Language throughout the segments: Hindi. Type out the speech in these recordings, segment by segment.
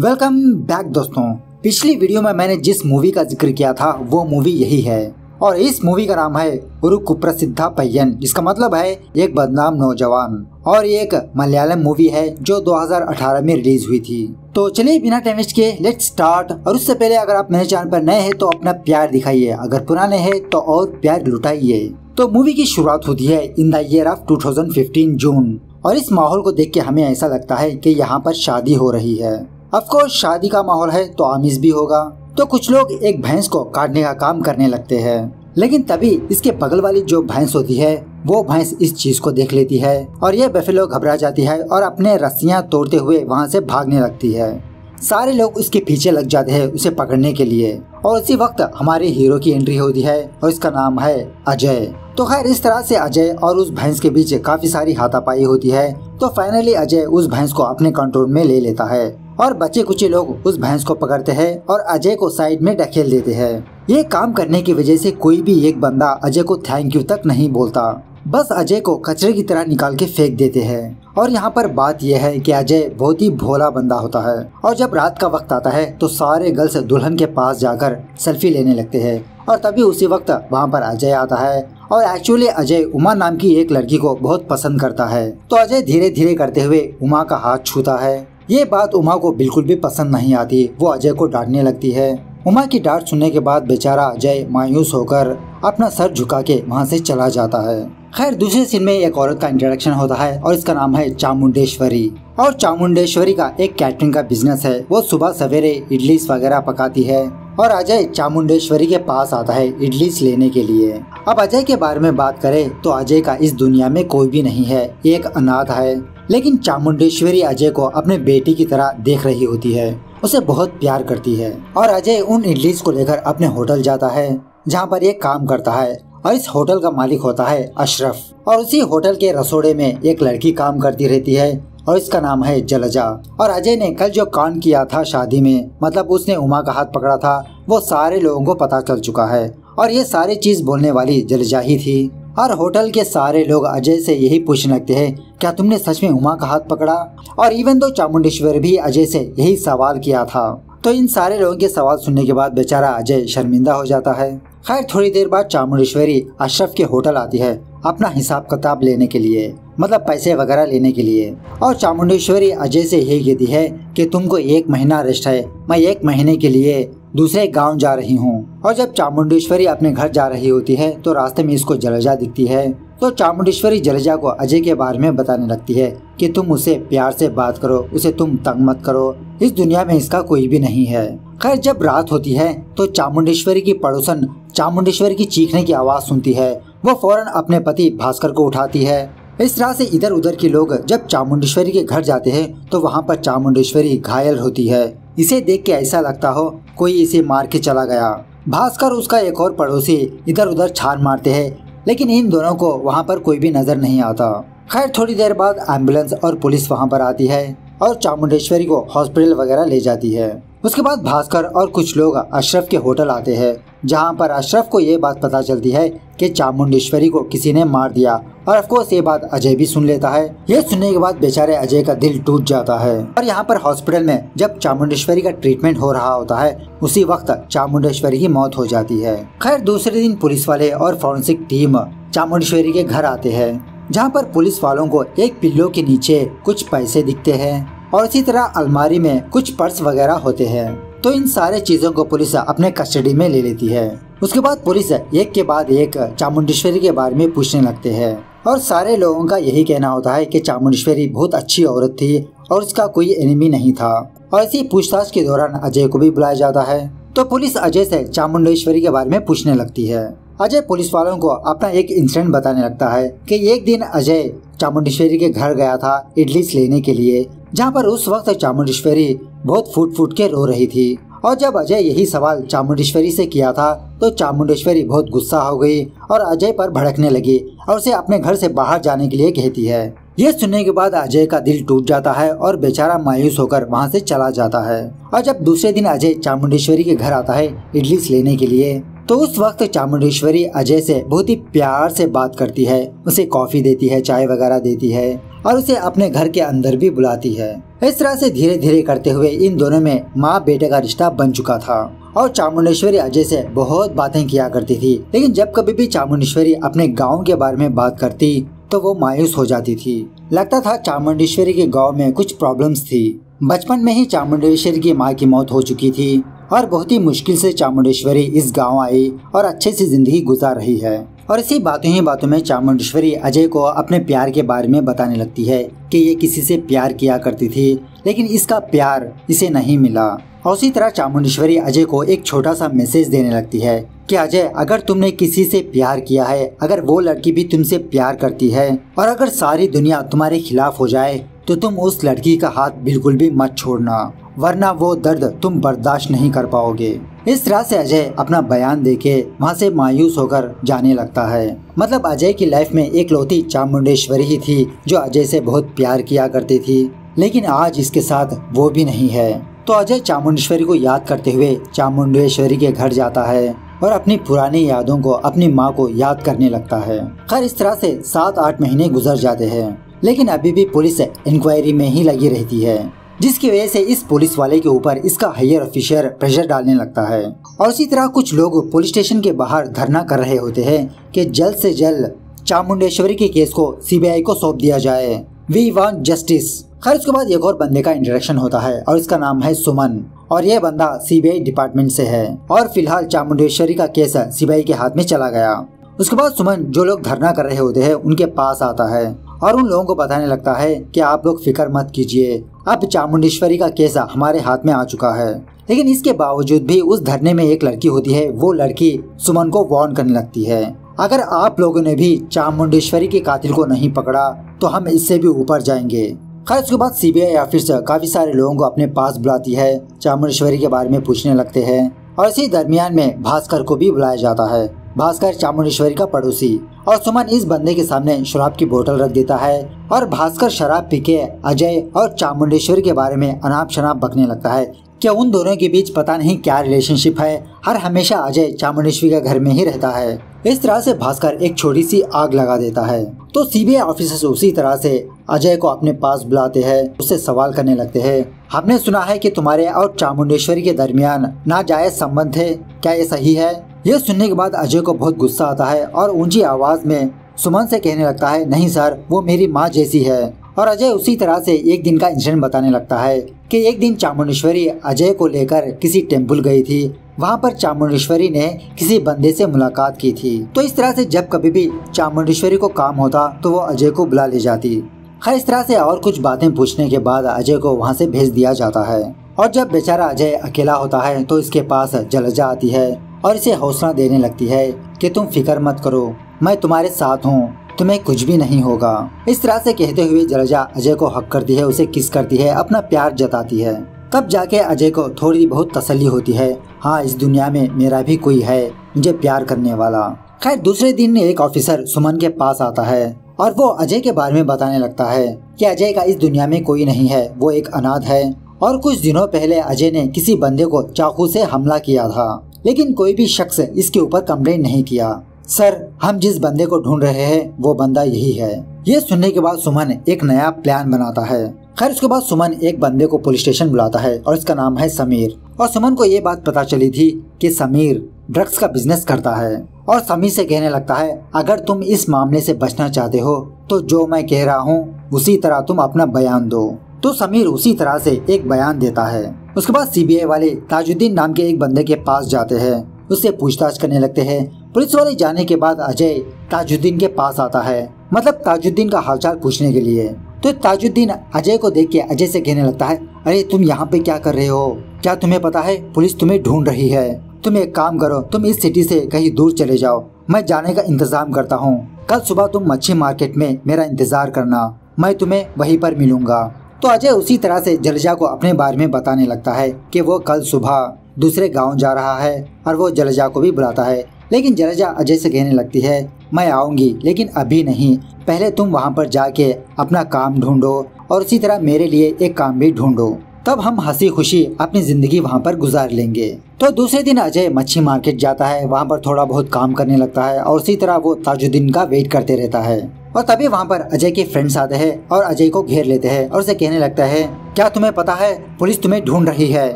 वेलकम बैक दोस्तों। पिछली वीडियो में मैंने जिस मूवी का ज़िक्र किया था, वो मूवी यही है। और इस मूवी का नाम है उरु कुप्रसिद्धा पय्यन, जिसका मतलब है एक बदनाम नौजवान। और ये एक मलयालम मूवी है, जो 2018 में रिलीज़ हुई थी। तो चलिए, बिना टाइम वेस्ट के लेट्स स्टार्ट और उससे पहले अगर आप मेरे चैनल पर नए हैं तो अपना प्यार दिखाइए। अगर पुराने हैं तो और प्यार लुटाइए। तो मूवी की शुरुआत होती है in the year of 2015 June और इस माहौल को देख के हमें ऐसा लगता है कि यहाँ पर शादी हो रही है। अफकोर्स शादी का माहौल है तो आमिज भी होगा। तो कुछ लोग एक भैंस को काटने का काम करने लगते हैं। लेकिन तभी इसके बगल वाली जो भैंस होती है, वो भैंस इस चीज़ को देख लेती है और ये बेफेलो घबरा जाती है और अपने रस्सियाँ तोड़ते हुए वहाँ से भागने लगती है। सारे लोग उसके पीछे लग जाते हैं उसे पकड़ने के लिए। और उसी वक्त हमारे हीरो की एंट्री होती है और इसका नाम है अजय। तो खैर, इस तरह से अजय और उस भैंस के बीच काफ़ी सारी हाथापाई होती है। तो फाइनली अजय उस भैंस को अपने कंट्रोल में ले लेता है। और बचे कुचे लोग उस भैंस को पकड़ते हैं और अजय को साइड में ढकेल देते हैं। ये काम करने की वजह से कोई भी एक बंदा अजय को थैंक यू तक नहीं बोलता। बस अजय को कचरे की तरह निकाल के फेंक देते हैं। और यहाँ पर बात यह है कि अजय बहुत ही भोला बंदा होता है। और जब रात का वक्त आता है तो सारे गर्ल्स दुल्हन के पास जाकर सेल्फी लेने लगते हैं। और तभी उसी वक्त वहाँ पर अजय आता है। और एक्चुअली अजय उमा नाम की एक लड़की को बहुत पसंद करता है। तो अजय धीरे धीरे करते हुए उमा का हाथ छूता है। ये बात उमा को बिल्कुल भी पसंद नहीं आती। वो अजय को डांटने लगती है। उमा की डांट सुनने के बाद बेचारा अजय मायूस होकर अपना सर झुका के वहाँ से चला जाता है। खैर, दूसरे सीन में एक औरत का इंट्रोडक्शन होता है और इसका नाम है चामुंडेश्वरी। और चामुंडेश्वरी का एक कैटरिंग का बिज़नेस है। वो सुबह सवेरे इडली वगैरह पकाती है और अजय चामुंडेश्वरी के पास आता है इडली लेने के लिए। अब अजय के बारे में बात करें तो अजय का इस दुनिया में कोई भी नहीं है। एक अनाथ है। लेकिन चामुंडेश्वरी अजय को अपने बेटी की तरह देख रही होती है। उसे बहुत प्यार करती है और अजय उन इडलीस को लेकर अपने होटल जाता है, जहाँ पर ये काम करता है और इस होटल का मालिक होता है अशरफ। और उसी होटल के रसोड़े में एक लड़की काम करती रहती है और इसका नाम है जलजा। और अजय ने कल जो कांड किया था शादी में मतलब उसने उमा का हाथ पकड़ा था, वो सारे लोगों को पता चल चुका है। और ये सारी चीज़ बोलने वाली जलजा ही थी। और होटल के सारे लोग अजय से यही पूछने लगते हैं, क्या तुमने सच में उमा का हाथ पकड़ा? और इवन दो चामुंडेश्वर भी अजय से यही सवाल किया था तो इन सारे लोगों के सवाल सुनने के बाद बेचारा अजय शर्मिंदा हो जाता है। खैर, थोड़ी देर बाद चामुंडेश्वरी अशरफ के होटल आती है अपना हिसाब किताब लेने के लिए मतलब पैसे वगैरह लेने के लिए। और चामुंडेश्वरी अजय से यही कहती है कि तुमको एक महीना रेस्ट है, मैं एक महीने के लिए दूसरे गाँव जा रही हूँ। और जब चामुंडेश्वरी अपने घर जा रही होती है तो रास्ते में इसको जलजा दिखती है। तो चामुंडेश्वरी जलजा को अजय के बारे में बताने लगती है कि तुम उसे प्यार से बात करो, उसे तुम तंग मत करो। इस दुनिया में इसका कोई भी नहीं है। खैर, जब रात होती है तो चामुंडेश्वरी की पड़ोसन चामुंडेश्वरी की चीखने की आवाज़ सुनती है। वो फ़ौरन अपने पति भास्कर को उठाती है। इस तरह से इधर उधर के लोग जब चामुंडेश्वरी के घर जाते हैं तो वहाँ पर चामुंडेश्वरी घायल होती है। इसे देख के ऐसा लगता हो, कोई इसे मार के चला गया। भास्कर उसका एक और पड़ोसी इधर उधर छान मारते हैं, लेकिन इन दोनों को वहाँ पर कोई भी नज़र नहीं आता। खैर, थोड़ी देर बाद एंबुलेंस और पुलिस वहाँ पर आती है और चामुंडेश्वरी को हॉस्पिटल वगैरह ले जाती है। उसके बाद भास्कर और कुछ लोग अशरफ के होटल आते हैं, जहाँ पर अशरफ को ये बात पता चलती है कि चामुंडेश्वरी को किसी ने मार दिया। और अफकोर्स ये बात अजय भी सुन लेता है। ये सुनने के बाद बेचारे अजय का दिल टूट जाता है। और यहाँ पर हॉस्पिटल में जब चामुंडेश्वरी का ट्रीटमेंट हो रहा होता है, उसी वक्त चामुंडेश्वरी की मौत हो जाती है। खैर, दूसरे दिन पुलिस वाले और फॉरेंसिक टीम चामुंडेश्वरी के घर आते हैं, जहाँ पर पुलिस वालों को एक पिल्लो के नीचे कुछ पैसे दिखते हैं। और इसी तरह अलमारी में कुछ पर्स वगैरह होते हैं। तो इन सारे चीज़ों को पुलिस अपने कस्टडी में ले लेती है। उसके बाद पुलिस एक के बाद एक चामुंडेश्वरी के बारे में पूछने लगते हैं। और सारे लोगों का यही कहना होता है कि चामुंडेश्वरी बहुत अच्छी औरत थी और उसका कोई एनिमी नहीं था। और इसी पूछताछ के दौरान अजय को भी बुलाया जाता है। तो पुलिस अजय से चामुंडेश्वरी के बारे में पूछने लगती है। अजय पुलिस वालों को अपना एक इंसिडेंट बताने लगता है कि एक दिन अजय चामुंडेश्वरी के घर गया था इडली लेने के लिए, जहाँ पर उस वक्त चामुंडेश्वरी बहुत फूट फूट के रो रही थी। और जब अजय यही सवाल चामुंडेश्वरी से किया था तो चामुंडेश्वरी बहुत गुस्सा हो गई और अजय पर भड़कने लगी और उसे अपने घर से बाहर जाने के लिए कहती है। ये सुनने के बाद अजय का दिल टूट जाता है और बेचारा मायूस होकर वहाँ से चला जाता है। और जब दूसरे दिन अजय चामुंडेश्वरी के घर आता है इडली लेने के लिए तो उस वक्त चामुंडेश्वरी अजय से बहुत ही प्यार से बात करती है। उसे कॉफ़ी देती है, चाय वगैरह देती है और उसे अपने घर के अंदर भी बुलाती है। इस तरह से धीरे धीरे करते हुए इन दोनों में माँ बेटे का रिश्ता बन चुका था और चामुंडेश्वरी अजय से बहुत बातें किया करती थी। लेकिन जब कभी भी चामुंडेश्वरी अपने गाँव के बारे में बात करती तो वो मायूस हो जाती थी। लगता था चामुंडेश्वरी के गाँव में कुछ प्रॉब्लम्स थी। बचपन में ही चामुंडेश्वरी की माँ की मौत हो चुकी थी। और बहुत ही मुश्किल से चामुंडेश्वरी इस गाँव आई और अच्छे से ज़िंदगी गुजार रही है। और इसी बातों ही बातों में चामुंडेश्वरी अजय को अपने प्यार के बारे में बताने लगती है कि ये किसी से प्यार किया करती थी, लेकिन इसका प्यार इसे नहीं मिला। और उसी तरह चामुंडेश्वरी अजय को एक छोटा सा मैसेज देने लगती है कि, अजय, अगर तुमने किसी से प्यार किया है, अगर वो लड़की भी तुमसे प्यार करती है, और अगर सारी दुनिया तुम्हारे खिलाफ हो जाए तो तुम उस लड़की का हाथ बिल्कुल भी मत छोड़ना। वरना वो दर्द तुम बर्दाश्त नहीं कर पाओगे। इस तरह से अजय अपना बयान देके वहाँ से मायूस होकर जाने लगता है। मतलब अजय की लाइफ में एक लौती चामुंडेश्वरी ही थी, जो अजय से बहुत प्यार किया करती थी। लेकिन आज इसके साथ वो भी नहीं है। तो अजय चामुंडेश्वरी को याद करते हुए चामुंडेश्वरी के घर जाता है और अपनी पुरानी यादों को अपनी माँ को याद करने लगता है। खैर, इस तरह से सात आठ महीने गुजर जाते हैं। लेकिन अभी भी पुलिस इंक्वायरी में ही लगी रहती है। जिसकी वजह से इस पुलिस वाले के ऊपर इसका हायर ऑफिसर प्रेशर डालने लगता है। और इसी तरह कुछ लोग पुलिस स्टेशन के बाहर धरना कर रहे होते हैं कि जल्द से जल्द चामुंडेश्वरी के केस को सीबीआई को सौंप दिया जाए। We want justice. खैर, उसके बाद एक और बंदे का इंट्रोडक्शन होता है और इसका नाम है सुमन। और ये बंदा सीबीआई डिपार्टमेंट से है। और फ़िलहाल चामुंडेश्वरी का केस सीबीआई के हाथ में चला गया। उसके बाद सुमन जो लोग धरना कर रहे होते हैं, उनके पास आता है। और उन लोगों को बताने लगता है कि आप लोग फ़िक्र मत कीजिए। अब चामुंडेश्वरी का केस हमारे हाथ में आ चुका है। लेकिन इसके बावजूद भी उस धरने में एक लड़की होती है, वो लड़की सुमन को वार्न करने लगती है। अगर आप लोगों ने भी चामुंडेश्वरी के कातिल को नहीं पकड़ा तो हम इससे भी ऊपर जाएँगे। खैर, उसके बाद सीबीआई ऑफ़िस काफ़ी सारे लोगों को अपने पास बुलाती है, चामुंडेश्वरी के बारे में पूछने लगते हैं। और इसी दरमियान में भास्कर को भी बुलाया जाता है। भास्कर चामुंडेश्वरी का पड़ोसी और सुमन इस बंदे के सामने शराब की बोतल रख देता है और भास्कर शराब पी के अजय और चामुंडेश्वरी के बारे में अनाप शनाप बकने लगता है क्या उन दोनों के बीच पता नहीं क्या रिलेशनशिप है। हर हमेशा अजय चामुंडेश्वरी के घर में ही रहता है। इस तरह से भास्कर एक छोटी सी आग लगा देता है। तो सीबीआई ऑफिसर्स उसी तरह से अजय को अपने पास बुलाते हैं, उससे सवाल करने लगते हैं। हमने सुना है कि तुम्हारे और चामुंडेश्वरी के दरमियान नाजायज संबंध है। क्या ये सही है? ये सुनने के बाद अजय को बहुत गुस्सा आता है और ऊँची आवाज़ में सुमन से कहने लगता है, नहीं सर, वो मेरी माँ जैसी है। और अजय उसी तरह से एक दिन का इंसिडेंट बताने लगता है कि एक दिन चामुंडेश्वरी अजय को लेकर किसी टेंपल गई थी। वहाँ पर चामुंडेश्वरी ने किसी बंदे से मुलाकात की थी। तो इस तरह से जब कभी भी चामुंडेश्वरी को काम होता तो वो अजय को बुला ले जाती। खैर, इस तरह से और कुछ बातें पूछने के बाद अजय को वहाँ से भेज दिया जाता है। और जब बेचारा अजय अकेला होता है तो इसके पास जलजा आती है। और इसे हौसला देने लगती है कि तुम फ़िक्र मत करो, मैं तुम्हारे साथ हूँ, तुम्हें कुछ भी नहीं होगा। इस तरह से कहते हुए जलजा अजय को हक करती है, उसे किस करती है, अपना प्यार जताती है। तब जाके अजय को थोड़ी बहुत तसल्ली होती है हाँ इस दुनिया में मेरा भी कोई है, मुझे प्यार करने वाला। खैर, दूसरे दिन एक ऑफिसर सुमन के पास आता है और वो अजय के बारे में बताने लगता है कि अजय का इस दुनिया में कोई नहीं है, वो एक अनाथ है। और कुछ दिनों पहले अजय ने किसी बंदे को चाकू से हमला किया था। लेकिन कोई भी शख्स इसके ऊपर कम्प्लेन नहीं किया। सर, हम जिस बंदे को ढूंढ रहे हैं, वो बंदा यही है। ये सुनने के बाद सुमन एक नया प्लान बनाता है। खैर, उसके बाद सुमन एक बंदे को पुलिस स्टेशन बुलाता है और इसका नाम है समीर। और सुमन को ये बात पता चली थी कि समीर ड्रग्स का बिज़नेस करता है। और समीर से कहने लगता है, अगर तुम इस मामले से बचना चाहते हो तो जो मैं कह रहा हूँ, उसी तरह तुम अपना बयान दो। तो समीर उसी तरह से एक बयान देता है। उसके बाद सीबीआई वाले ताजुद्दीन नाम के एक बंदे के पास जाते हैं। उससे पूछताछ करने लगते हैं। पुलिस वाले जाने के बाद अजय ताजुद्दीन के पास आता है। मतलब ताजुद्दीन का हालचाल पूछने के लिए। तो ताजुद्दीन अजय को देख के अजय से कहने लगता है, अरे, तुम यहाँ पे क्या कर रहे हो? क्या तुम्हें पता है, पुलिस तुम्हें ढूंढ रही है। तुम एक काम करो, तुम इस सिटी से कहीं दूर चले जाओ। मैं जाने का इंतज़ाम करता हूँ। कल सुबह तुम मच्छी मार्केट में मेरा इंतज़ार करना। मैं तुम्हें वहीं पर मिलूँगा। तो अजय उसी तरह से जलजा को अपने बारे में बताने लगता है कि वो कल सुबह दूसरे गाँव जा रहा है और वो जलजा को भी बुलाता है। लेकिन जलजा अजय से कहने लगती है, मैं आऊँगी, लेकिन अभी नहीं। पहले तुम वहाँ पर जाके अपना काम ढूंढो और उसी तरह मेरे लिए एक काम भी ढूंढो। तब हम हँसी खुशी अपनी ज़िंदगी वहाँ पर गुजार लेंगे। तो दूसरे दिन अजय मच्छी मार्केट जाता है, वहाँ पर थोड़ा बहुत काम करने लगता है और उसी तरह वो ताजुद्दीन का वेट करते रहता है। और तभी वहाँ पर अजय के फ्रेंड्स आते हैं और अजय को घेर लेते हैं और उसे कहने लगता है, क्या तुम्हें पता है, पुलिस तुम्हें ढूंढ रही है?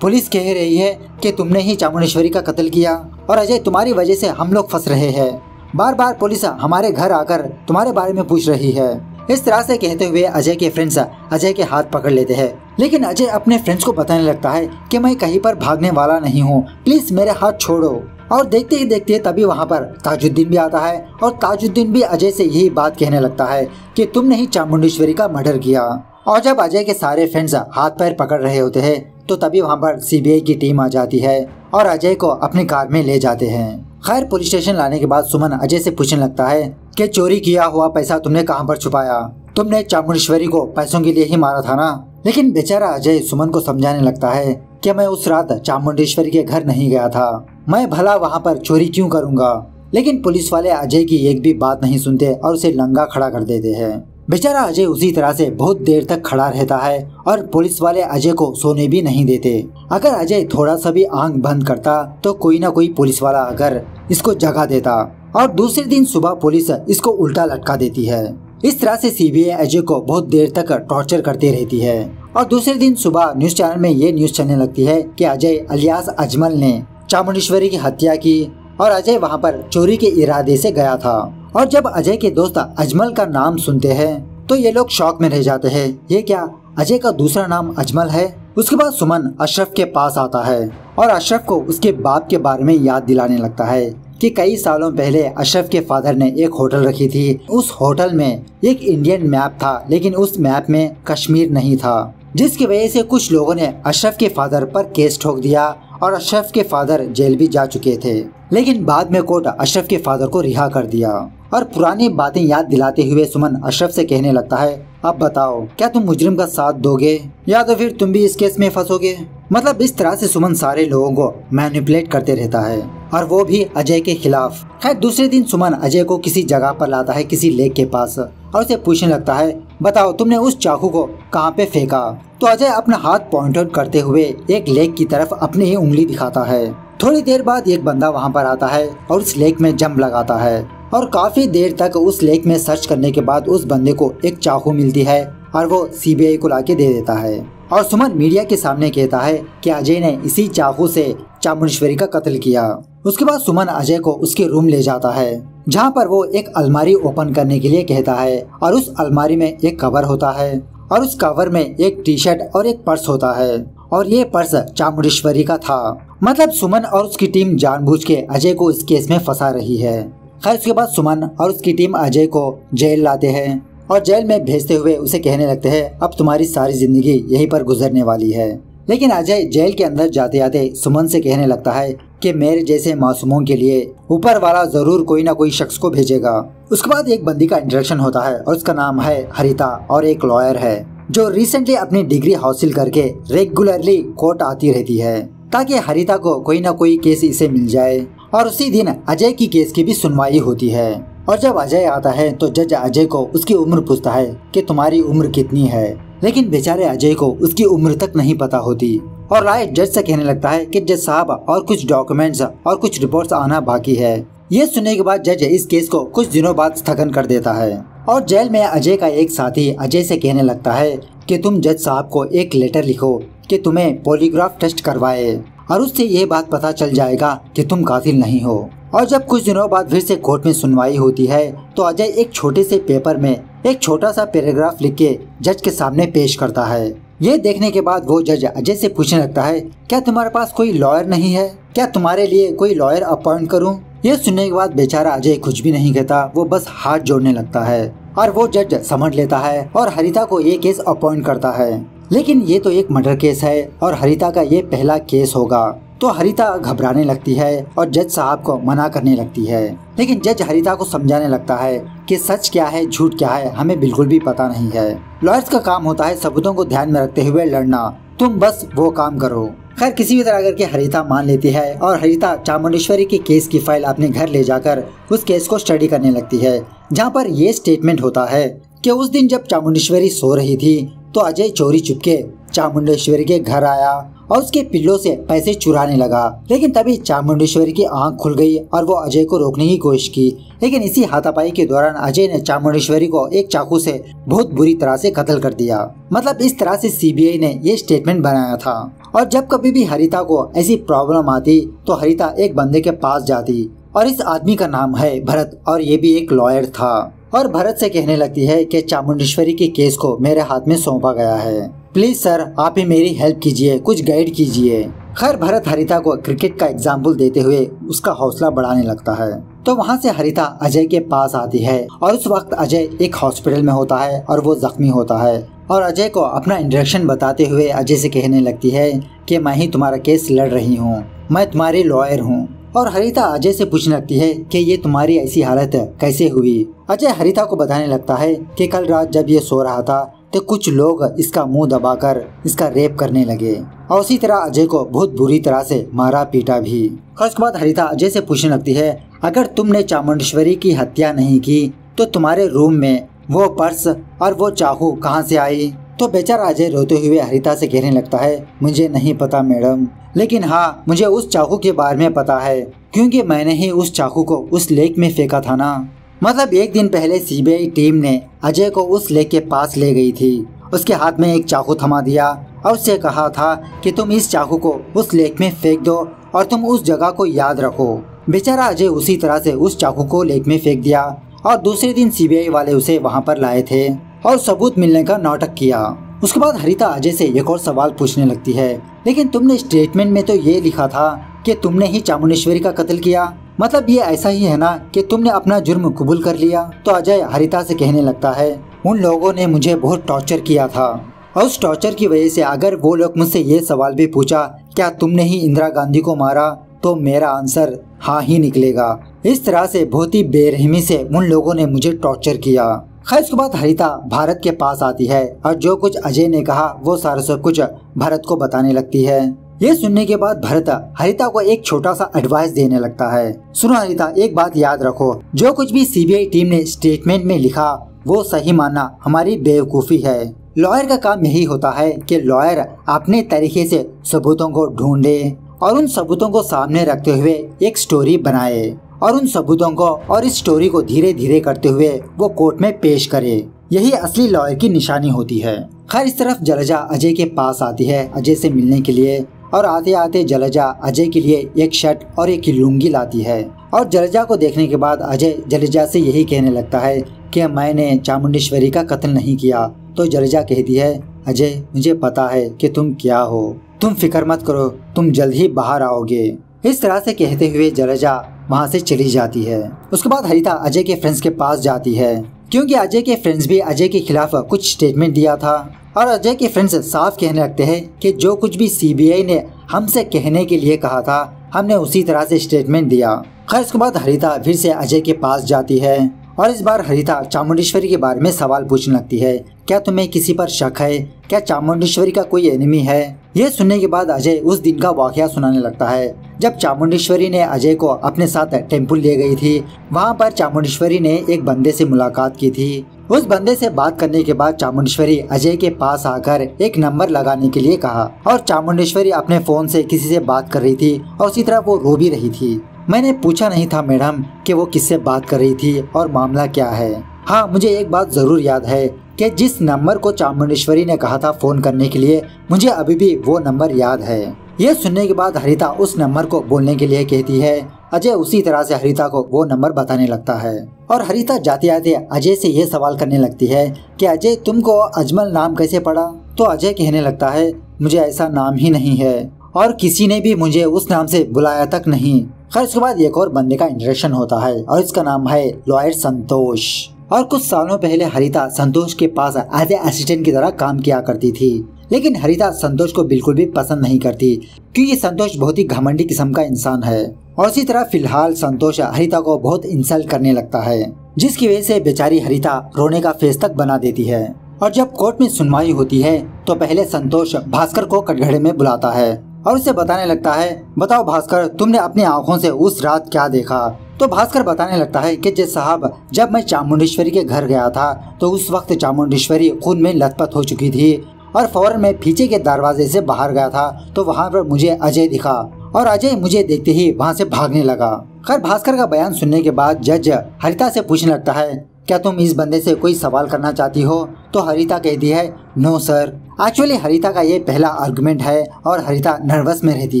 पुलिस कह रही है कि तुमने ही चामुंडेश्वरी का कत्ल किया और अजय तुम्हारी वजह से हम लोग फंस रहे हैं। बार बार पुलिस हमारे घर आकर तुम्हारे बारे में पूछ रही है। इस तरह से कहते हुए अजय के फ्रेंड्स अजय के हाथ पकड़ लेते हैं। लेकिन अजय अपने फ्रेंड्स को बताने लगता है कि मैं कहीं पर भागने वाला नहीं हूँ। प्लीज़ मेरे हाथ छोड़ो। और देखते ही देखते तभी वहाँ पर ताजुद्दीन भी आता है और ताजुद्दीन भी अजय से यही बात कहने लगता है कि तुमने ही चामुंडेश्वरी का मर्डर किया। और जब अजय के सारे फ्रेंड्स हाथ पैर पकड़ रहे होते हैं तो तभी वहाँ पर सीबीआई की टीम आ जाती है और अजय को अपनी कार में ले जाते हैं। खैर, पुलिस स्टेशन लाने के बाद सुमन अजय से पूछने लगता है कि चोरी किया हुआ पैसा तुमने कहाँ पर छुपाया? तुमने चामुंडेश्वरी को पैसों के लिए ही मारा था ना? लेकिन बेचारा अजय सुमन को समझाने लगता है कि मैं उस रात चामुंडेश्वरी के घर नहीं गया था। मैं भला वहाँ पर चोरी क्यों करूँगा? लेकिन पुलिस वाले अजय की एक भी बात नहीं सुनते और उसे लंगा खड़ा कर देते हैं। बेचारा अजय उसी तरह से बहुत देर तक खड़ा रहता है और पुलिस वाले अजय को सोने भी नहीं देते। अगर अजय थोड़ा सा भी आँख बंद करता तो कोई ना कोई पुलिस वाला अगर इसको जगा देता। और दूसरे दिन सुबह पुलिस इसको उल्टा लटका देती है। इस तरह से सीबीआई अजय को बहुत देर तक टॉर्चर करती रहती है। और दूसरे दिन सुबह न्यूज़ चैनल में ये न्यूज़ चलने लगती है कि अजय अलियास अजमल ने चामुंडेश्वरी की हत्या की और अजय वहाँ पर चोरी के इरादे से गया था। और जब अजय के दोस्त अजमल का नाम सुनते हैं तो ये लोग शौक में रह जाते हैं। ये क्या, अजय का दूसरा नाम अजमल है? उसके बाद सुमन अशरफ के पास आता है और अशरफ को उसके बाप के बारे में याद दिलाने लगता है कि कई सालों पहले अशरफ के फादर ने एक होटल रखी थी। उस होटल में एक इंडियन मैप था, लेकिन उस मैप में कश्मीर नहीं था। जिसकी वजह से कुछ लोगों ने अशरफ के फादर पर केस ठोक दिया और अशरफ के फादर जेल भी जा चुके थे। लेकिन बाद में कोर्ट अशरफ के फादर को रिहा कर दिया। और पुरानी बातें याद दिलाते हुए सुमन अशरफ से कहने लगता है, अब बताओ, क्या तुम मुजरिम का साथ दोगे? या तो फिर तुम भी इस केस में फंसोगे? मतलब इस तरह से सुमन सारे लोगों को मैनिपुलेट करते रहता है, और वो भी अजय के खिलाफ। खैर, दूसरे दिन सुमन अजय को किसी जगह पर लाता है, किसी लेक के पास, और उसे पूछने लगता है, बताओ, तुमने उस चाकू को कहाँ पे फेंका? तो अजय अपना हाथ पॉइंट आउट करते हुए एक लेक की तरफ़ अपनी ही उंगली दिखाता है। थोड़ी देर बाद एक बंदा वहाँ पर आता है और उस लेक में जंप लगाता है। और काफ़ी देर तक उस लेक में सर्च करने के बाद उस बंदे को एक चाकू मिलती है और वो सीबीआई को लाके दे देता है। और सुमन मीडिया के सामने कहता है कि अजय ने इसी चाकू से चामुंडेश्वरी का कत्ल किया। उसके बाद सुमन अजय को उसके रूम ले जाता है, जहाँ पर वो एक अलमारी ओपन करने के लिए कहता है और उस अलमारी में एक कवर होता है और उस कवर में एक टी शर्ट और एक पर्स होता है। और ये पर्स चामुंडेश्वरी का था। मतलब सुमन और उसकी टीम जानबूझ के अजय को इस केस में फंसा रही है। खैर, उसके बाद सुमन और उसकी टीम अजय को जेल लाते हैं और जेल में भेजते हुए उसे कहने लगते हैं, अब तुम्हारी सारी ज़िंदगी यहीं पर गुजरने वाली है। लेकिन अजय जेल के अंदर जाते जाते सुमन से कहने लगता है कि मेरे जैसे मासूमों के लिए ऊपर वाला ज़रूर कोई ना कोई शख्स को भेजेगा। उसके बाद एक बंदी का इंट्रोडक्शन होता है और उसका नाम है हरिता और एक लॉयर है। जो रिसेंटली अपनी डिग्री हासिल करके रेगुलरली कोर्ट आती रहती है, ताकि हरिता को कोई ना कोई केस इसे मिल जाए। और उसी दिन अजय की केस की भी सुनवाई होती है। और जब अजय आता है तो जज अजय को उसकी उम्र पूछता है कि तुम्हारी उम्र कितनी है? लेकिन बेचारे अजय को उसकी उम्र तक नहीं पता होती। और राय जज से कहने लगता है कि जज साहब और कुछ डॉक्यूमेंट्स और कुछ रिपोर्ट्स आना बाकी है। ये सुनने के बाद जज इस केस को कुछ दिनों बाद स्थगन कर देता है। और जेल में अजय का एक साथी अजय से कहने लगता है कि तुम जज साहब को एक लेटर लिखो कि तुम्हें पॉलीग्राफ टेस्ट करवाए। और उससे ये बात पता चल जाएगा कि तुम कातिल नहीं हो। और जब कुछ दिनों बाद फिर से कोर्ट में सुनवाई होती है तो अजय एक छोटे से पेपर में एक छोटा सा पैराग्राफ लिख के जज के सामने पेश करता है। ये देखने के बाद वो जज अजय से पूछने लगता है, क्या तुम्हारे पास कोई लॉयर नहीं है? क्या तुम्हारे लिए कोई लॉयर अपॉइंट करूँ? ये सुनने के बाद बेचारा अजय कुछ भी नहीं कहता, वो बस हाथ जोड़ने लगता है और वो जज समझ लेता है और हरिता को ये केस अपॉइंट करता है। लेकिन ये तो एक मर्डर केस है और हरिता का ये पहला केस होगा। तो हरिता घबराने लगती है और जज साहब को मना करने लगती है। लेकिन जज हरिता को समझाने लगता है कि सच क्या है, झूठ क्या है, हमें बिल्कुल भी पता नहीं है। लॉयर्स का काम होता है सबूतों को ध्यान में रखते हुए लड़ना। तुम बस वो काम करो। खैर, किसी भी तरह करके हरिता मान लेती है और हरिता चामुंडेश्वरी के केस की फ़ाइल अपने घर ले जाकर उस केस को स्टडी करने लगती है, जहाँ पर ये स्टेटमेंट होता है कि उस दिन जब चामुंडेश्वरी सो रही थी तो अजय चोरी चुपके चामुंडेश्वरी के घर आया और उसके पिल्लो से पैसे चुराने लगा। लेकिन तभी चामुंडेश्वरी की आँख खुल गई और वो अजय को रोकने की कोशिश की। लेकिन इसी हाथापाई के दौरान अजय ने चामुंडेश्वरी को एक चाकू से बहुत बुरी तरह से कत्ल कर दिया। मतलब इस तरह से सीबीआई ने ये स्टेटमेंट बनाया था। और जब कभी भी हरिता को ऐसी प्रॉब्लम आती तो हरिता एक बंदे के पास जाती। और इस आदमी का नाम है भरत, और ये भी एक लॉयर था। और भरत से कहने लगती है कि चामुंडेश्वरी के केस को मेरे हाथ में सौंपा गया है। प्लीज़ सर आप ही मेरी हेल्प कीजिए, कुछ गाइड कीजिए। खैर, भरत हरिता को क्रिकेट का एग्ज़ाम्पल देते हुए उसका हौसला बढ़ाने लगता है। तो वहाँ से हरिता अजय के पास आती है, और उस वक्त अजय एक हॉस्पिटल में होता है, और वो जख्मी होता है। और अजय को अपना इंट्रोडक्शन बताते हुए अजय से कहने लगती है कि मैं ही तुम्हारा केस लड़ रही हूँ। मैं तुम्हारी लॉयर हूँ। और हरिता अजय से पूछने लगती है कि ये तुम्हारी ऐसी हालत कैसे हुई? अजय हरिता को बताने लगता है कि कल रात जब ये सो रहा था तो कुछ लोग इसका मुँह दबाकर इसका रेप करने लगे। और उसी तरह अजय को बहुत बुरी तरह से मारा पीटा भी। उसके बाद हरिता अजय से पूछने लगती है, अगर तुमने चामुंडेश्वरी की हत्या नहीं की तो तुम्हारे रूम में वो पर्स और वो चाकू कहाँ से आई? तो बेचारा अजय रोते हुए हरिता से कहने लगता है, मुझे नहीं पता मैडम, लेकिन हाँ मुझे उस चाकू के बारे में पता है, क्योंकि मैंने ही उस चाकू को उस लेक में फेंका था ना। मतलब एक दिन पहले सीबीआई टीम ने अजय को उस लेक के पास ले गई थी। उसके हाथ में एक चाकू थमा दिया और उससे कहा था कि तुम इस चाकू को उस लेक में फेंक दो और तुम उस जगह को याद रखो। बेचारा अजय उसी तरह से उस चाकू को लेक में फेंक दिया। और दूसरे दिन सीबीआई वाले उसे वहाँ पर लाए थे और सबूत मिलने का नाटक किया। उसके बाद हरिता अजय से एक और सवाल पूछने लगती है, लेकिन तुमने स्टेटमेंट में तो ये लिखा था कि तुमने ही चामुंडेश्वरी का कत्ल किया? मतलब ये ऐसा ही है ना कि तुमने अपना जुर्म कबूल कर लिया? तो अजय हरिता से कहने लगता है, उन लोगों ने मुझे बहुत टॉर्चर किया था और उस टॉर्चर की वजह से अगर वो लोग मुझसे ये सवाल भी पूछा, क्या तुमने ही इंदिरा गांधी को मारा? तो मेरा आंसर हाँ ही निकलेगा। इस तरह से बहुत ही बेरहमी से उन लोगों ने मुझे टॉर्चर किया। खैर उसके बाद हरिता भारत के पास आती है और जो कुछ अजय ने कहा, वो सारा सब कुछ भारत को बताने लगती है। ये सुनने के बाद भरत हरिता को एक छोटा सा एडवाइस देने लगता है। सुनो हरिता, एक बात याद रखो। जो कुछ भी सीबीआई टीम ने स्टेटमेंट में लिखा, वो सही मानना हमारी बेवकूफ़ी है। लॉयर का काम यही होता है कि लॉयर अपने तरीके से सबूतों को ढूंढे और उन सबूतों को सामने रखते हुए एक स्टोरी बनाए। और उन सबूतों को और इस स्टोरी को धीरे धीरे करते हुए वो कोर्ट में पेश करे। यही असली लॉयर की निशानी होती है। खैर, इस तरफ़ जलजा अजय के पास आती है, अजय से मिलने के लिए। और आते आते जलजा अजय के लिए एक शर्ट और एक लुंगी लाती है। और जलजा को देखने के बाद अजय जलजा से यही कहने लगता है कि मैंने चामुंडेश्वरी का कत्ल नहीं किया। तो जलजा कहती है, अजय, मुझे पता है कि तुम क्या हो। तुम फ़िक्र मत करो, तुम जल्द ही बाहर आओगे। इस तरह से कहते हुए जलजा वहाँ से चली जाती है। उसके बाद हरिता अजय के फ्रेंड्स के पास जाती है। क्योंकि अजय के फ्रेंड्स भी अजय के खिलाफ कुछ स्टेटमेंट दिया था। और अजय के फ्रेंड्स साफ़ कहने लगते हैं कि जो कुछ भी सीबीआई ने हमसे कहने के लिए कहा था, हमने उसी तरह से स्टेटमेंट दिया। खैर, उसके बाद हरिता फिर से अजय के पास जाती है। और इस बार हरिता चामुंडेश्वरी के बारे में सवाल पूछने लगती है, क्या तुम्हें किसी पर शक है? क्या चामुंडेश्वरी का कोई एनिमी है? ये सुनने के बाद अजय उस दिन का वाकया सुनाने लगता है। जब चामुंडेश्वरी ने अजय को अपने साथ टेंपल ले गई थी, वहाँ पर चामुंडेश्वरी ने एक बंदे से मुलाकात की थी। उस बंदे से बात करने के बाद चामुंडेश्वरी अजय के पास आकर एक नंबर लगाने के लिए कहा और चामुंडेश्वरी अपने फ़ोन से किसी से बात कर रही थी और उसी तरह वो रो भी रही थी। मैंने पूछा नहीं था मैडम कि वो किससे बात कर रही थी और मामला क्या है। हाँ मुझे एक बात ज़रूर याद है कि जिस नंबर को चामुंडेश्वरी ने कहा था फ़ोन करने के लिए, मुझे अभी भी वो नंबर याद है। ये सुनने के बाद हरिता उस नंबर को बोलने के लिए कहती है। अजय उसी तरह से हरिता को वो नंबर बताने लगता है। और हरिता जाते जाते अजय से ये सवाल करने लगती है कि, अजय, तुमको अजमल नाम कैसे पड़ा? तो अजय कहने लगता है, मुझे ऐसा नाम ही नहीं है। और किसी ने भी मुझे उस नाम से बुलाया तक नहीं। खैर उसके बाद एक और बंदे का इंट्रोडक्शन होता है और इसका नाम है लॉयर संतोष। और कुछ सालों पहले हरिता संतोष के पास एज ए असिस्टेंट की तरह काम किया करती थी। लेकिन हरिता संतोष को बिल्कुल भी पसंद नहीं करती, क्योंकि संतोष बहुत ही घमंडी किस्म का इंसान है। और इसी तरह फ़िलहाल संतोष हरिता को बहुत इंसल्ट करने लगता है, जिसकी वजह से बेचारी हरिता रोने का फेस तक बना देती है। और जब कोर्ट में सुनवाई होती है तो पहले संतोष भास्कर को कटघरे में बुलाता है और उसे बताने लगता है, बताओ भास्कर, तुमने अपनी आँखों से उस रात क्या देखा? तो भास्कर बताने लगता है कि जय साहब, जब मैं चामुंडेश्वरी के घर गया था तो उस वक्त चामुंडेश्वरी खून में लथपथ हो चुकी थी और फ़ौरन मैं पीछे के दरवाजे से बाहर गया था तो वहाँ पर मुझे अजय दिखा और अजय मुझे देखते ही वहाँ से भागने लगा। खैर, भास्कर का बयान सुनने के बाद जज हरिता से पूछने लगता है, क्या तुम इस बंदे से कोई सवाल करना चाहती हो? तो हरिता कहती है, नो, सर। एक्चुअली हरिता का ये पहला आर्गुमेंट है और हरिता नर्वस में रहती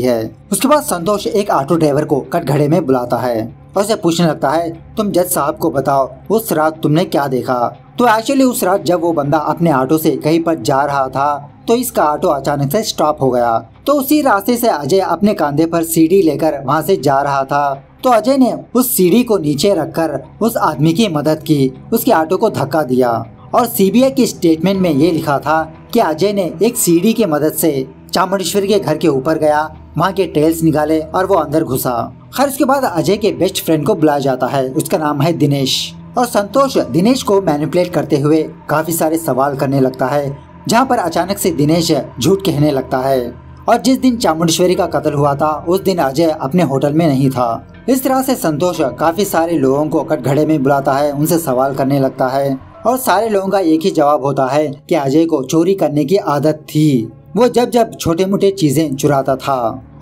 है। उसके बाद संतोष एक ऑटो ड्राइवर को कटघरे में बुलाता है। और उसे पूछने लगता है, तुम जज साहब को बताओ, उस रात तुमने क्या देखा? तो एक्चुअली उस रात जब वो बंदा अपने ऑटो से कहीं पर जा रहा था तो इसका ऑटो अचानक से स्टॉप हो गया। तो उसी रास्ते से अजय अपने कांधे पर सीढ़ी लेकर वहाँ से जा रहा था। तो अजय ने उस सीढ़ी को नीचे रखकर उस आदमी की मदद की, उसके ऑटो को धक्का दिया। और सीबीआई के स्टेटमेंट में ये लिखा था कि अजय ने एक सीढ़ी की मदद से चामुंडेश्वरी के घर के ऊपर गया, वहाँ के टेल्स निकाले और वो अंदर घुसा। खैर उसके बाद अजय के बेस्ट फ्रेंड को बुलाया जाता है। उसका नाम है दिनेश। और संतोष दिनेश को मैनिपुलेट करते हुए काफ़ी सारे सवाल करने लगता है, जहाँ पर अचानक से दिनेश झूठ कहने लगता है। और जिस दिन चामुंडेश्वरी का कत्ल हुआ था, उस दिन अजय अपने होटल में नहीं था। इस तरह से संतोष काफ़ी सारे लोगों को कटघरे में बुलाता है, उनसे सवाल करने लगता है। और सारे लोगों का एक ही जवाब होता है कि अजय को चोरी करने की आदत थी। वो जब जब छोटे मोटे चीज़ें चुराता था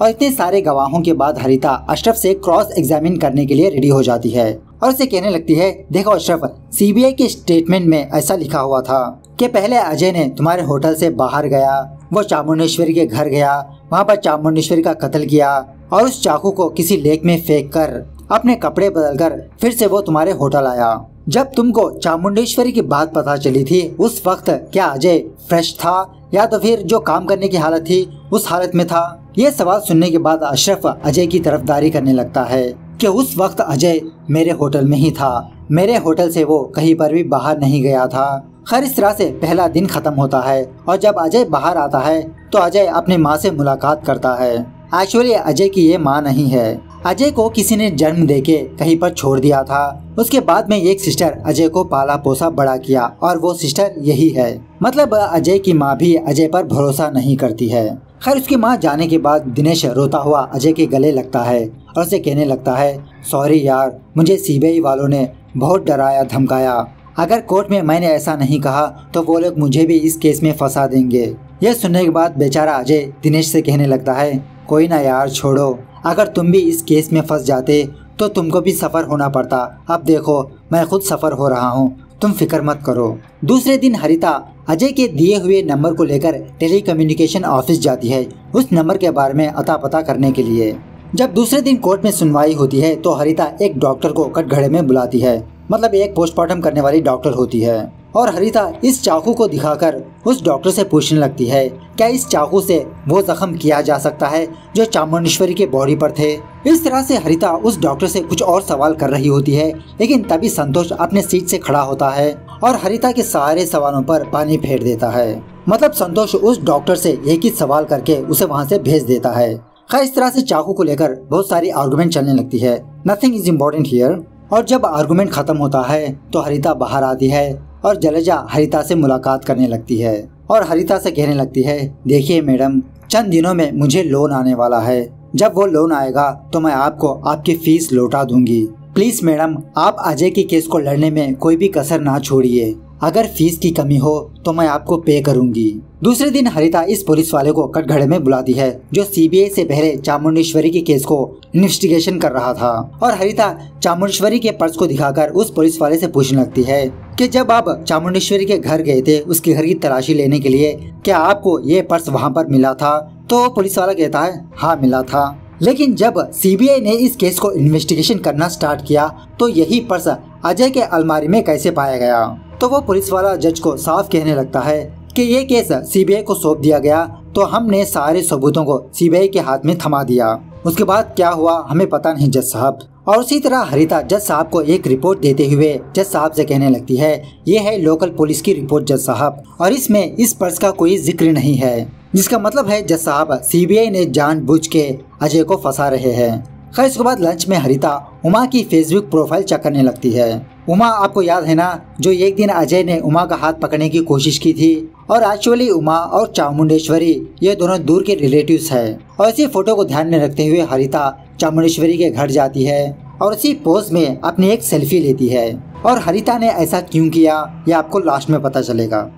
और इतने सारे गवाहों के बाद हरिता अशरफ से क्रॉस एग्जामिन करने के लिए रेडी हो जाती है और उसे कहने लगती है, देखो अशरफ सीबीआई के स्टेटमेंट में ऐसा लिखा हुआ था कि पहले अजय ने तुम्हारे होटल से बाहर गया, वो चामुंडेश्वरी के घर गया, वहाँ पर चामुंडेश्वरी का कत्ल किया और उस चाकू को किसी लेक में फेंक कर अपने कपड़े बदल कर फिर से वो तुम्हारे होटल आया। जब तुमको चामुंडेश्वरी की बात पता चली थी, उस वक्त क्या अजय फ्रेश था या तो फिर जो काम करने की हालत थी, उस हालत में था। ये सवाल सुनने के बाद अशरफ अजय की तरफदारी करने लगता है कि उस वक्त अजय मेरे होटल में ही था। मेरे होटल से वो कहीं पर भी बाहर नहीं गया था। खैर, इस तरह से पहला दिन खत्म होता है और जब अजय बाहर आता है तो अजय अपनी माँ से मुलाकात करता है। एक्चुअली अजय की ये माँ नहीं है। अजय को किसी ने जन्म देके कहीं पर छोड़ दिया था। उसके बाद में एक सिस्टर अजय को पाला पोसा बड़ा किया और वो सिस्टर यही है। मतलब अजय की माँ भी अजय पर भरोसा नहीं करती है। खैर, उसकी माँ जाने के बाद दिनेश रोता हुआ अजय के गले लगता है और उसे कहने लगता है सॉरी यार, मुझे सीबीआई वालों ने बहुत डराया, धमकाया। अगर कोर्ट में मैंने ऐसा नहीं कहा तो वो लोग मुझे भी इस केस में फंसा देंगे। यह सुनने के बाद बेचारा अजय दिनेश से कहने लगता है, कोई ना यार, छोड़ो। अगर तुम भी इस केस में फंस जाते तो तुमको भी सफ़र होना पड़ता। अब देखो, मैं खुद सफ़र हो रहा हूँ। तुम फ़िक्र मत करो। दूसरे दिन हरिता अजय के दिए हुए नंबर को लेकर टेली कम्युनिकेशन ऑफ़िस जाती है, उस नंबर के बारे में अता पता करने के लिए। जब दूसरे दिन कोर्ट में सुनवाई होती है तो हरिता एक डॉक्टर को कटघरे में बुलाती है। मतलब एक पोस्टमार्टम करने वाली डॉक्टर होती है। और हरिता इस चाकू को दिखाकर उस डॉक्टर से पूछने लगती है, क्या इस चाकू से वो जख्म किया जा सकता है जो चामुंडेश्वरी के बॉडी पर थे? इस तरह से हरिता उस डॉक्टर से कुछ और सवाल कर रही होती है, लेकिन तभी संतोष अपने सीट से खड़ा होता है और हरिता के सारे सवालों पर पानी फेर देता है। मतलब संतोष उस डॉक्टर से एक ही सवाल करके उसे वहाँ से भेज देता है। इस तरह से चाकू को लेकर बहुत सारी आर्गुमेंट चलने लगती है। नथिंग इज़ इम्पोर्टेंट हियर और जब आर्गूमेंट खत्म होता है तो हरिता बाहर आती है और जलेजा हरिता से मुलाकात करने लगती है और हरिता से कहने लगती है, देखिए मैडम, चंद दिनों में मुझे लोन आने वाला है। जब वो लोन आएगा तो मैं आपको आपकी फ़ीस लौटा दूँगी। प्लीज़ मैडम, आप अजय के केस को लड़ने में कोई भी कसर ना छोड़िए। अगर फ़ीस की कमी हो तो मैं आपको पे करूँगी। दूसरे दिन हरिता इस पुलिस वाले को कटघड़े में बुलाती है, जो सीबीआई से पहले चामुंडेश्वरी के केस को इन्वेस्टिगेशन कर रहा था। और हरिता चामुंडेश्वरी के पर्स को दिखाकर उस पुलिस वाले से पूछने लगती है कि जब आप चामुंडेश्वरी के घर गए थे, उसके घर की तलाशी लेने के लिए, क्या आपको ये पर्स वहाँ पर मिला था? तो पुलिस वाला कहता है हाँ मिला था। लेकिन जब सीबीआई ने इस केस को इन्वेस्टिगेशन करना स्टार्ट किया तो यही पर्स अजय के अलमारी में कैसे पाया गया? तो वो पुलिस वाला जज को साफ़ कहने लगता है कि ये केस सीबीआई को सौंप दिया गया तो हमने सारे सबूतों को सीबीआई के हाथ में थमा दिया। उसके बाद क्या हुआ, हमें पता नहीं जज साहब। और उसी तरह हरिता जज साहब को एक रिपोर्ट देते हुए जज साहब से कहने लगती है, ये है लोकल पुलिस की रिपोर्ट जज साहब, और इसमें इस पर्स का कोई ज़िक्र नहीं है। जिसका मतलब है जज साहब, सीबीआई ने जानबूझ के अजय को फंसा रहे हैं। खैर इसके बाद लंच में हरिता, उमा की फेसबुक प्रोफ़ाइल चेक करने लगती है। उमा, आपको याद है ना, जो एक दिन अजय ने उमा का हाथ पकड़ने की कोशिश की थी, और एक्चुअली उमा और चामुंडेश्वरी, ये दोनों दूर के रिलेटिव्स है। और इसी फ़ोटो को ध्यान में रखते हुए हरिता चामुंडेश्वरी के घर जाती है, और उसी पोज में अपनी एक सेल्फी लेती है। और हरिता ने ऐसा क्यों किया, ये आपको लास्ट में पता चलेगा।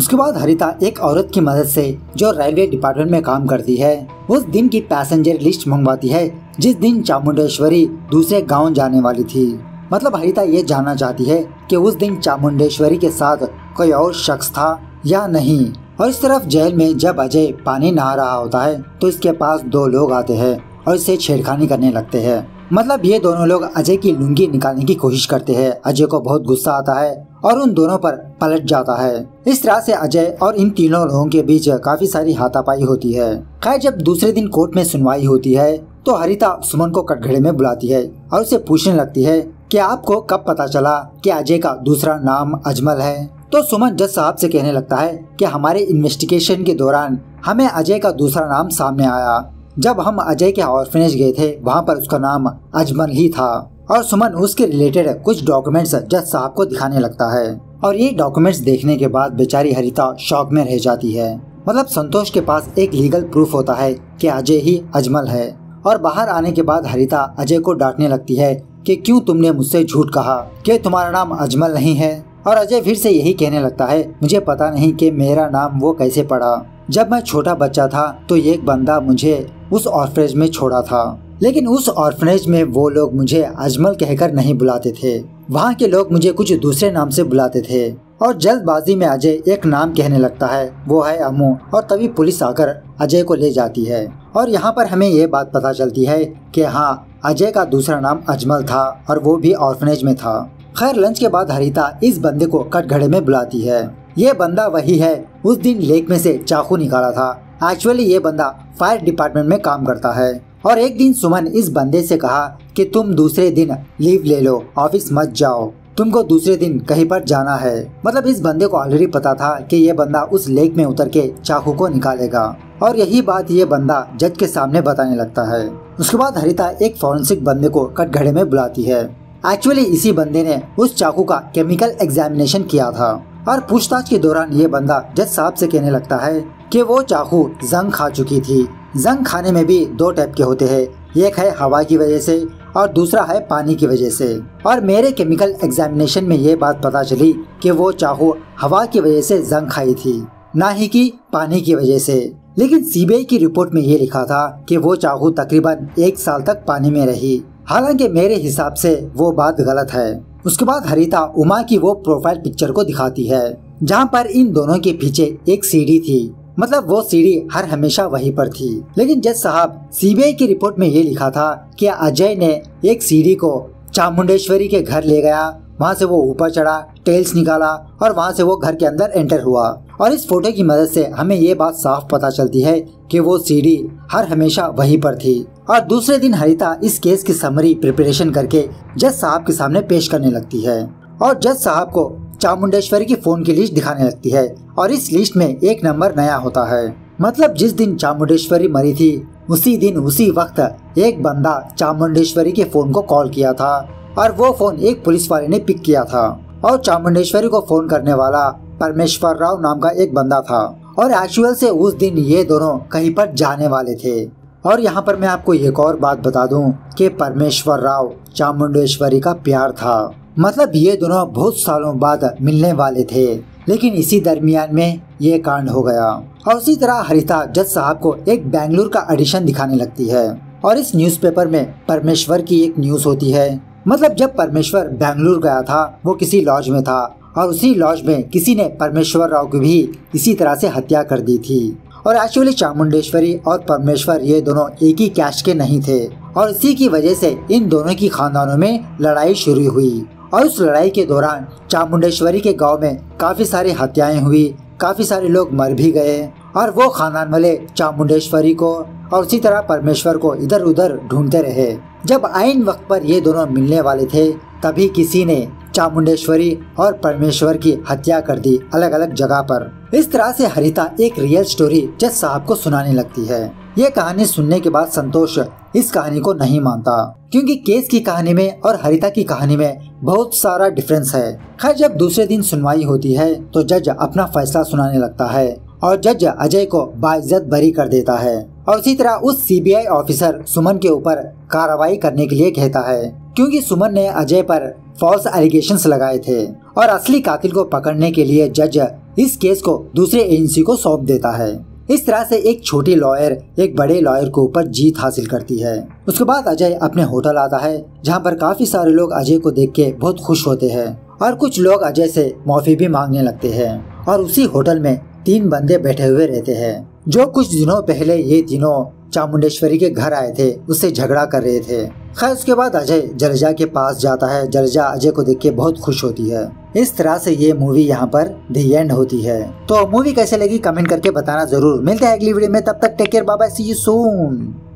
उसके बाद हरिता एक औरत की मदद से जो रेलवे डिपार्टमेंट में काम करती है, उस दिन की पैसेंजर लिस्ट मंगवाती है, जिस दिन चामुंडेश्वरी दूसरे गाँव जाने वाली थी। मतलब हरिता ये जानना चाहती है कि उस दिन चामुंडेश्वरी के साथ कोई और शख्स था या नहीं। और इस तरफ़ जेल में जब अजय पानी नहा रहा होता है तो इसके पास दो लोग आते हैं और इससे छेड़खानी करने लगते हैं। मतलब ये दोनों लोग अजय की लुंगी निकालने की कोशिश करते हैं। अजय को बहुत गुस्सा आता है और उन दोनों पर पलट जाता है। इस तरह से अजय और इन तीनों लोगों के बीच काफ़ी सारी हाथापाई होती है। खैर, जब दूसरे दिन कोर्ट में सुनवाई होती है तो हरिता सुमन को कटघरे में बुलाती है और उसे पूछने लगती है कि आपको कब पता चला कि अजय का दूसरा नाम अजमल है? तो सुमन जज साहब से कहने लगता है कि हमारे इन्वेस्टिगेशन के दौरान हमें अजय का दूसरा नाम सामने आया। जब हम अजय के ऑर्फनेज गए थे, वहाँ पर उसका नाम अजमल ही था। और सुमन उसके रिलेटेड कुछ डॉक्यूमेंट्स जज साहब को दिखाने लगता है। और ये डॉक्यूमेंट्स देखने के बाद बेचारी हरिता शौक में रह जाती है। मतलब संतोष के पास एक लीगल प्रूफ होता है कि अजय ही अजमल है। और बाहर आने के बाद हरिता अजय को डांटने लगती है कि क्यों तुमने मुझसे झूठ कहा? कि तुम्हारा नाम अजमल नहीं है? और अजय फिर से यही कहने लगता है, मुझे पता नहीं कि मेरा नाम वो कैसे पड़ा। जब मैं छोटा बच्चा था तो एक बंदा मुझे उस ऑर्फनेज में छोड़ा था। लेकिन उस ऑर्फनेज में वो लोग मुझे अजमल कहकर नहीं बुलाते थे। वहाँ के लोग मुझे कुछ दूसरे नाम से बुलाते थे। और जल्दबाजी में अजय एक नाम कहने लगता है। वो है अमू और तभी पुलिस आकर अजय को ले जाती है। और यहाँ पर हमें ये बात पता चलती है कि हाँ अजय का दूसरा नाम अजमल था और वो भी ऑर्फनेज में था। खैर, लंच के बाद हरिता इस बंदे को कटघड़े में बुलाती है। ये बंदा वही है, उस दिन लेक में से चाकू निकाला था। एक्चुअली ये बंदा फायर डिपार्टमेंट में काम करता है। और एक दिन सुमन इस बंदे से कहा कि तुम दूसरे दिन लीव ले लो, ऑफ़िस मत जाओ। तुमको दूसरे दिन कहीं पर जाना है। मतलब इस बंदे को ऑलरेडी पता था कि ये बंदा उस लेक में उतर के चाकू को निकालेगा। और यही बात ये बंदा जज के सामने बताने लगता है। उसके बाद हरिता एक फॉरेंसिक बंदे को कटघड़े में बुलाती है। एक्चुअली इसी बंदे ने उस चाकू का केमिकल एग्जामिनेशन किया था। और पूछताछ के दौरान ये बंदा जज साहब से कहने लगता है कि वो चाकू जंग खा चुकी थी। जंग खाने में भी दो टाइप के होते हैं। एक है हवा की वजह से और दूसरा है पानी की वजह से। और मेरे केमिकल एग्जामिनेशन में ये बात पता चली कि वो चाकू हवा की वजह से जंग खाई थी, ना ही कि पानी की वजह से। लेकिन सीबीआई की रिपोर्ट में ये लिखा था कि वो चाहू तकरीबन एक साल तक पानी में रही। हालाँकि मेरे हिसाब से वो बात गलत है। उसके बाद हरिता उमा की वो प्रोफ़ाइल पिक्चर को दिखाती है, जहाँ पर इन दोनों के पीछे एक सीढ़ी थी। मतलब वो सीढ़ी हर हमेशा वहीं पर थी। लेकिन जज साहब सीबीआई की रिपोर्ट में ये लिखा था कि अजय ने एक सीढ़ी को चामुंडेश्वरी के घर ले गया। वहाँ से वो ऊपर चढ़ा टेल्स निकाला और वहाँ से वो घर के अंदर एंटर हुआ। और इस फ़ोटो की मदद से हमें ये बात साफ़ पता चलती है कि वो सीढ़ी हर हमेशा वहीं पर थी। और दूसरे दिन हरिता इस केस की समरी प्रिपरेशन करके जज साहब के सामने पेश करने लगती है। और जज साहब को चामुंडेश्वरी की फ़ोन की लिस्ट दिखाने लगती है और इस लिस्ट में एक नंबर नया होता है। मतलब जिस दिन चामुंडेश्वरी मरी थी, उसी दिन, उसी वक्त एक बंदा चामुंडेश्वरी के फ़ोन को कॉल किया था और वो फ़ोन एक पुलिस वाले ने पिक किया था। और चामुंडेश्वरी को फ़ोन करने वाला परमेश्वर राव नाम का एक बंदा था और एक्चुअल से उस दिन ये दोनों कहीं पर जाने वाले थे। और यहाँ पर मैं आपको एक और बात बता दूँ कि परमेश्वर राव चामुंडेश्वरी का प्यार था। मतलब ये दोनों बहुत सालों बाद मिलने वाले थे, लेकिन इसी दरमियान में ये कांड हो गया। और उसी तरह हरिता जज साहब को एक बेंगलुरु का एडिशन दिखाने लगती है। और इस न्यूज़पेपर में परमेश्वर की एक न्यूज़ होती है। मतलब जब परमेश्वर बेंगलुरु गया था, वो किसी लॉज में था। और उसी लॉज में किसी ने परमेश्वर राव की भी इसी तरह से हत्या कर दी थी। और एक्चुअली चामुंडेश्वरी और परमेश्वर ये दोनों एक ही कैश के नहीं थे। और इसी की वजह से इन दोनों की खानदानों में लड़ाई शुरू हुई। और उस लड़ाई के दौरान चामुंडेश्वरी के गाँव में काफ़ी सारी हत्याएँ हुई, काफ़ी सारे लोग मर भी गए और वो खानदान वाले चामुंडेश्वरी को और उसी तरह परमेश्वर को इधर उधर ढूंढते रहे। जब आइन वक्त पर ये दोनों मिलने वाले थे, तभी किसी ने चामुंडेश्वरी और परमेश्वर की हत्या कर दी अलग अलग जगह पर। इस तरह से हरिता एक रियल स्टोरी जज साहब को सुनाने लगती है। ये कहानी सुनने के बाद संतोष इस कहानी को नहीं मानता, क्योंकि केस की कहानी में और हरिता की कहानी में बहुत सारा डिफरेंस है। खैर, जब दूसरे दिन सुनवाई होती है तो जज अपना फैसला सुनाने लगता है और जज अजय को बाइज्जत बरी कर देता है और इसी तरह उस सीबीआई ऑफिसर सुमन के ऊपर कार्रवाई करने के लिए कहता है, क्योंकि सुमन ने अजय पर फॉल्स एलिगेशन लगाए थे और असली कातिल को पकड़ने के लिए जज इस केस को दूसरे एजेंसी को सौंप देता है। इस तरह से एक छोटी लॉयर एक बड़े लॉयर के ऊपर जीत हासिल करती है। उसके बाद अजय अपने होटल आता है, जहाँ पर काफ़ी सारे लोग अजय को देख के बहुत खुश होते हैं और कुछ लोग अजय से माफ़ी भी मांगने लगते हैं और उसी होटल में तीन बंदे बैठे हुए रहते हैं, जो कुछ दिनों पहले ये तीनों चामुंडेश्वरी के घर आए थे, उससे झगड़ा कर रहे थे। खैर, उसके बाद अजय जलजा के पास जाता है। जलजा अजय को देख के बहुत खुश होती है। इस तरह से ये मूवी यहाँ पर दी एंड होती है। तो मूवी कैसे लगी? कमेंट करके बताना ज़रूर। मिलते हैं अगली वीडियो में। तब तक टेक केयर बाबा सी यू सून